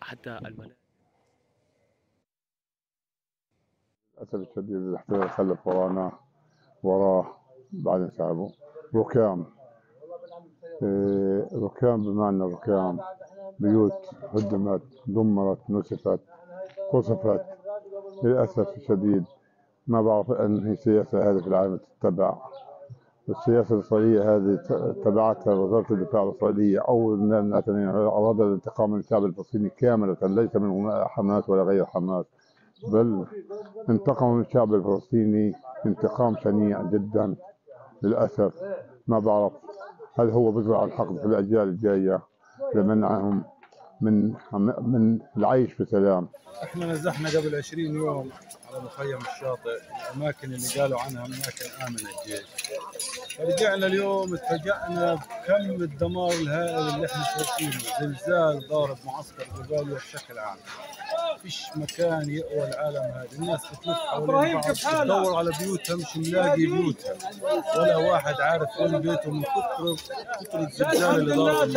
حتى المنازل للأسف الشديد الاحتلال خلف ورانا وراه بعد انسحابه ركام. إيه، ركام بمعنى ركام. بيوت هدمت دمرت نسفت قصفت. للأسف الشديد ما بعرف أن هي السياسة هذه في العالم تتبع. السياسة الإسرائيلية هذه تبعتها وزارة الدفاع الإسرائيلية أو نتنياهو أراد الانتقام من الشعب الفلسطيني كاملة ليس من حماس ولا غير حماس بل انتقم من الشعب الفلسطيني انتقام شنيع جدا للأسف. ما بعرف هل هو بزرع الحقد في الأجيال الجاية لمنعهم من من العيش بسلام. إحنا نزحنا قبل 20 يوم على مخيم الشاطئ الأماكن اللي قالوا عنها أماكن آمنة الجيش فرجعنا اليوم تفاجئنا بكم الدمار الهائل اللي إحنا شايفينه. زلزال ضارب معسكر جباليا بشكل عام. فيش مكان يقوى العالم هذا. الناس بتلف حوالين بعض بتدور على بيوتها مش ملاقي بيوتها ولا واحد عارف وين بيته من كثر كثر الزلزال اللي ضارب